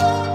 you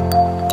Música